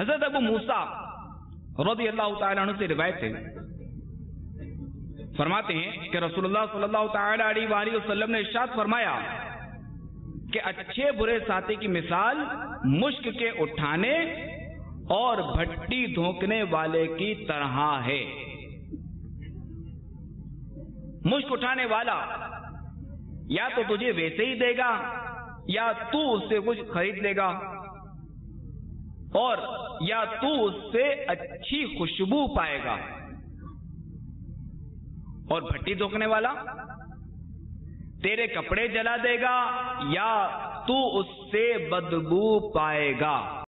حضرت ابو موسا رضی اللہ تعالیٰ عنہ سے روایت ہے۔ فرماتے ہیں کہ رسول اللہ صلی اللہ تعالی علیہ وآلہ وسلم نے ارشاد فرمایا کہ اچھے برے ساتھی کی مثال مشک کے اٹھانے اور بھٹی دھونکنے والے کی طرح ہے۔ مشک اٹھانے والا یا تو تجھے ویسے ہی دے گا یا تو اس سے کچھ خرید لے گا۔ اور یا تو اس سے اچھی خوشبو پائے گا۔ اور بھٹی دھوکنے والا، تیرے کپڑے جلا دے گا یا تو اس سے بدبو پائے گا۔